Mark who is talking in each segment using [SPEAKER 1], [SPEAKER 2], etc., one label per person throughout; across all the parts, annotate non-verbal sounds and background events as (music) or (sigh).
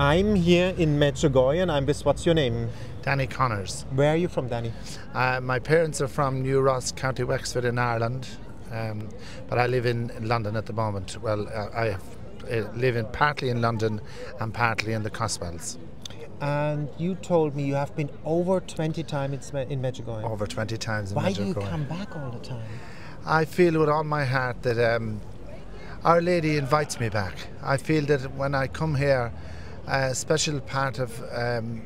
[SPEAKER 1] I'm here in Medjugorje and I'm with what's your name?
[SPEAKER 2] Danny Connors.
[SPEAKER 1] Where are you from, Danny?
[SPEAKER 2] Uh, my parents are from New Ross, County Wexford in Ireland, um, but I live in London at the moment. Well, uh, I have, uh, live in partly in London and partly in the Cotswolds.
[SPEAKER 1] And you told me you have been over 20 times in, in Medjugorje.
[SPEAKER 2] Over 20 times in
[SPEAKER 1] Why do you come back all the time?
[SPEAKER 2] I feel with all my heart that um, Our Lady invites me back. I feel that when I come here, a special part of um,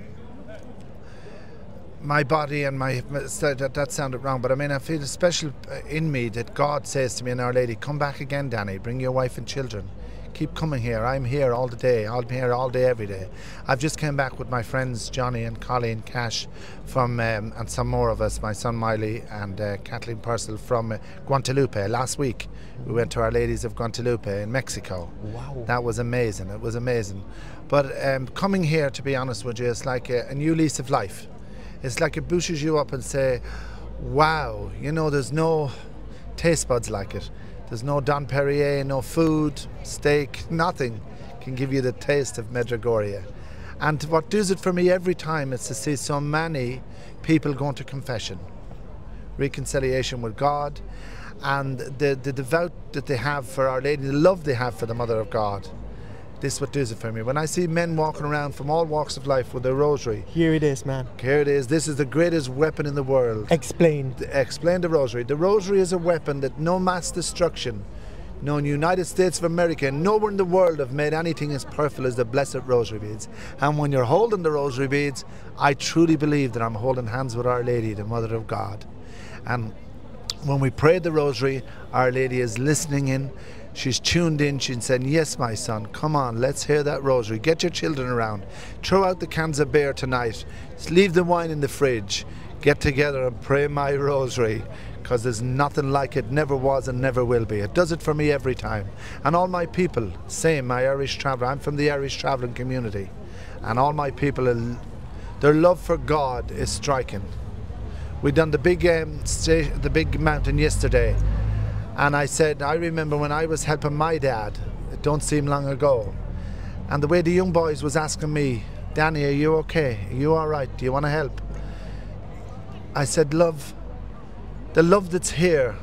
[SPEAKER 2] my body and my that, that sounded wrong, but I mean I feel special uh, in me that God says to me and Our Lady, "Come back again, Danny. Bring your wife and children." Keep coming here. I'm here all the day. I'm here all day, every day. I've just came back with my friends Johnny and Colleen Cash from, um, and some more of us, my son Miley and uh, Kathleen Purcell from uh, Guadalupe last week. We went to Our Ladies of Guadalupe in Mexico.
[SPEAKER 1] Wow.
[SPEAKER 2] That was amazing. It was amazing. But um, coming here, to be honest with you, it's like a, a new lease of life. It's like it pushes you up and say, wow, you know, there's no taste buds like it. There's no Don Perrier, no food, steak, nothing can give you the taste of Medjugorje. And what does it for me every time is to see so many people going to confession, reconciliation with God, and the, the devout that they have for Our Lady, the love they have for the Mother of God. This is what does it for me. When I see men walking around from all walks of life with their rosary,
[SPEAKER 1] Here it is, man.
[SPEAKER 2] here it is. This is the greatest weapon in the world.
[SPEAKER 1] Explain.
[SPEAKER 2] Explain the rosary. The rosary is a weapon that no mass destruction, no in the United States of America, and nowhere in the world have made anything as powerful as the blessed rosary beads. And when you're holding the rosary beads, I truly believe that I'm holding hands with Our Lady, the Mother of God. And when we pray the rosary, Our Lady is listening in. She's tuned in. She's saying, Yes, my son, come on, let's hear that rosary. Get your children around. Throw out the cans of beer tonight. Leave the wine in the fridge. Get together and pray my rosary because there's nothing like it, never was and never will be. It does it for me every time. And all my people, same, my Irish traveller. I'm from the Irish travelling community. And all my people, their love for God is striking. We done the big um, the big mountain yesterday, and I said I remember when I was helping my dad. It don't seem long ago, and the way the young boys was asking me, Danny, are you okay? Are you all right? Do you want to help? I said, love, the love that's here.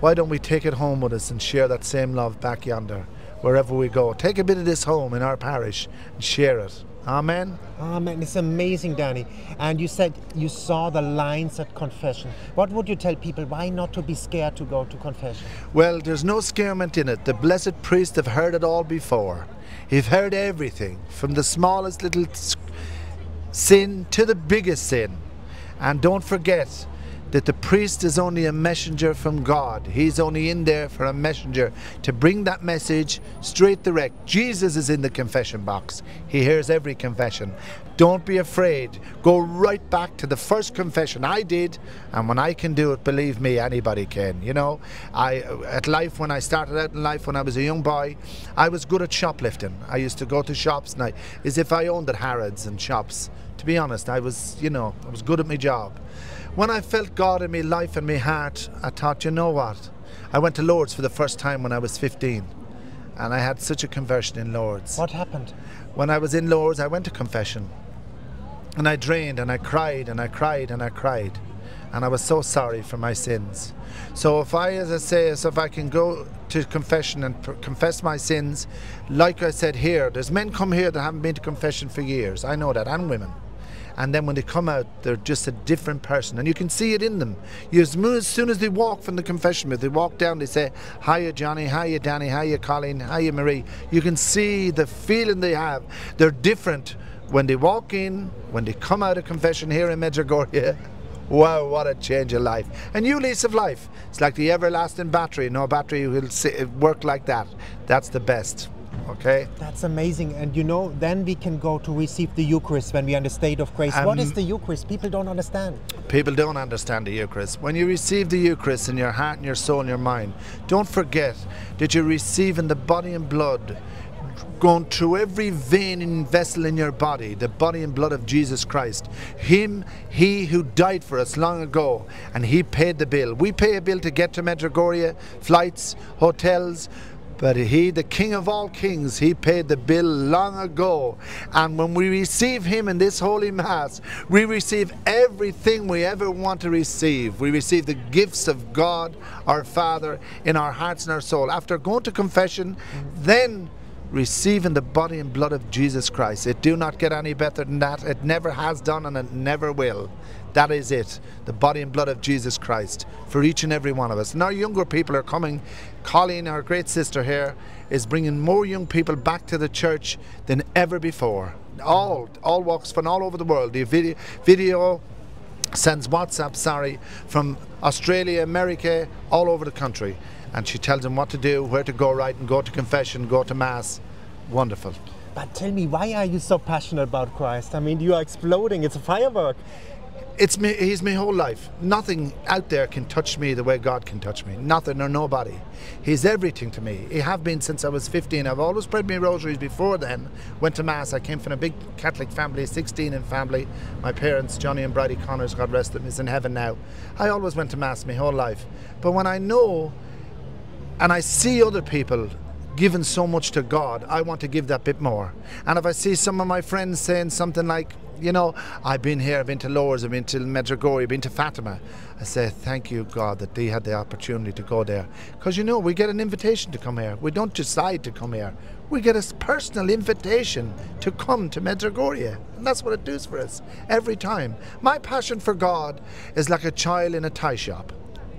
[SPEAKER 2] Why don't we take it home with us and share that same love back yonder, wherever we go? Take a bit of this home in our parish and share it. Amen.
[SPEAKER 1] Amen. it's amazing, Danny. And you said you saw the lines at confession. What would you tell people? Why not to be scared to go to confession?
[SPEAKER 2] Well, there's no scarement in it. The blessed priest have heard it all before. He've heard everything, from the smallest little sin to the biggest sin. And don't forget that the priest is only a messenger from God. He's only in there for a messenger to bring that message straight direct. Jesus is in the confession box. He hears every confession. Don't be afraid. Go right back to the first confession I did, and when I can do it, believe me, anybody can. You know, I at life when I started out in life when I was a young boy, I was good at shoplifting. I used to go to shops and I, as if I owned at Harrods and shops. To be honest, I was, you know, I was good at my job. When I felt God in me life and me heart, I thought, you know what? I went to Lourdes for the first time when I was 15, and I had such a conversion in Lourdes.
[SPEAKER 1] What happened?
[SPEAKER 2] When I was in Lourdes, I went to confession, and I drained and I cried and I cried and I cried, and I was so sorry for my sins. So if I, as I say, so if I can go to confession and confess my sins, like I said here, there's men come here that haven't been to confession for years. I know that, and women. And then when they come out, they're just a different person, and you can see it in them. You, as, soon as they walk from the confession booth, they walk down, they say, "Hiya, Johnny. Hiya, Danny. Hiya, Colleen. Hiya, Marie." You can see the feeling they have. They're different when they walk in, when they come out of confession here in Medjugorje. (laughs) Wow, what a change of life. A new lease of life. It's like the everlasting battery. No battery will work like that. That's the best. Okay?
[SPEAKER 1] That's amazing. And you know, then we can go to receive the Eucharist when we are in the state of grace. what is
[SPEAKER 2] Um,
[SPEAKER 1] the Eucharist? People don't understand.
[SPEAKER 2] People don't understand the Eucharist. When you receive the Eucharist in your heart and your soul and your mind, don't forget that you're receiving the body and blood going through every vein and vessel in your body, the body and blood of Jesus Christ. Him, He who died for us long ago, and He paid the bill. We pay a bill to get to Medjugorje, flights, hotels, But he, the King of all kings, he paid the bill long ago. And when we receive him in this holy mass, we receive everything we ever want to receive. We receive the gifts of God, our Father, in our hearts and our soul. After going to confession, then receiving the body and blood of Jesus Christ. It do not get any better than that. It never has done and it never will. That is it. The body and blood of Jesus Christ for each and every one of us. And our younger people are coming. Colleen, our great sister here, is bringing more young people back to the church than ever before. All, all walks from all over the world. The video, video sends WhatsApp, sorry, from Australia, America, all over the country. And she tells him what to do, where to go right, and go to confession, go to Mass. Wonderful.
[SPEAKER 1] But tell me, why are you so passionate about Christ? I mean, you are exploding. It's a firework.
[SPEAKER 2] It's me. He's my whole life. Nothing out there can touch me the way God can touch me. Nothing or nobody. He's everything to me. He have been since I was 15. I've always prayed my rosaries before then. Went to mass. I came from a big Catholic family, 16 in family. My parents, Johnny and Bridie Connors, God rest them, is in heaven now. I always went to mass my whole life. But when I know and I see other people giving so much to God, I want to give that bit more. And if I see some of my friends saying something like, you know, I've been here, I've been to Lourdes, I've been to Medjugorje, I've been to Fatima. I say, thank you, God, that they had the opportunity to go there. Because, you know, we get an invitation to come here. We don't decide to come here. We get a personal invitation to come to Medjugorje. And that's what it does for us every time. My passion for God is like a child in a tie shop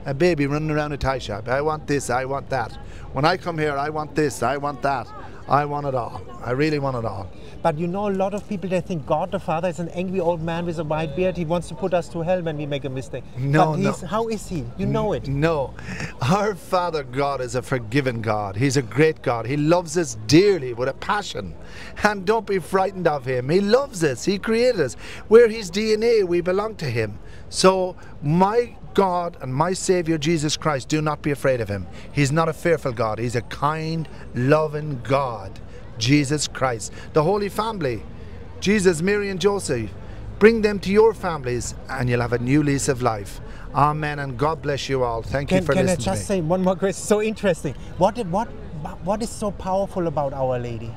[SPEAKER 2] a baby running around a tie shop. I want this, I want that. When I come here, I want this, I want that. I want it all. I really want it all.
[SPEAKER 1] But you know, a lot of people they think God the Father is an angry old man with a white beard. He wants to put us to hell when we make a mistake.
[SPEAKER 2] No,
[SPEAKER 1] but
[SPEAKER 2] no.
[SPEAKER 1] How is he? You know it.
[SPEAKER 2] No. Our Father God is a forgiving God. He's a great God. He loves us dearly with a passion. And don't be frightened of Him. He loves us. He created us. We're His DNA. We belong to Him. So, my God and my Savior Jesus Christ, do not be afraid of him. He's not a fearful God, he's a kind, loving God. Jesus Christ. The Holy Family, Jesus, Mary, and Joseph, bring them to your families and you'll have a new lease of life. Amen. And God bless you all. Thank
[SPEAKER 1] can,
[SPEAKER 2] you for
[SPEAKER 1] can
[SPEAKER 2] listening.
[SPEAKER 1] Can I just say one more question? So interesting. What, what, what is so powerful about Our Lady?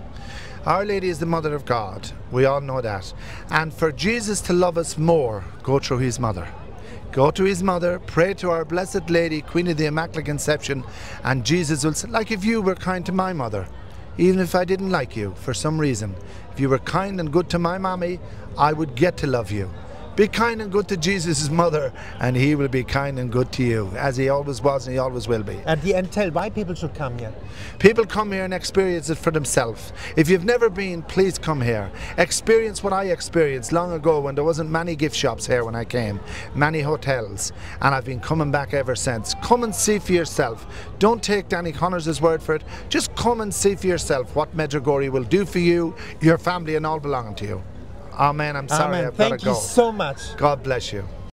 [SPEAKER 2] Our Lady is the Mother of God. We all know that. And for Jesus to love us more, go through his mother. Go to his mother, pray to our Blessed Lady, Queen of the Immaculate Conception, and Jesus will say, like if you were kind to my mother, even if I didn't like you for some reason, if you were kind and good to my mommy, I would get to love you. Be kind and good to Jesus' mother, and he will be kind and good to you, as he always was and he always will be.
[SPEAKER 1] At the end, tell why people should come here.
[SPEAKER 2] People come here and experience it for themselves. If you've never been, please come here. Experience what I experienced long ago when there wasn't many gift shops here when I came, many hotels, and I've been coming back ever since. Come and see for yourself. Don't take Danny Connors' word for it. Just come and see for yourself what Medjugorje will do for you, your family, and all belonging to you. Amen. I'm sorry
[SPEAKER 1] Amen.
[SPEAKER 2] I've
[SPEAKER 1] Thank
[SPEAKER 2] got to go.
[SPEAKER 1] you so much.
[SPEAKER 2] God bless you.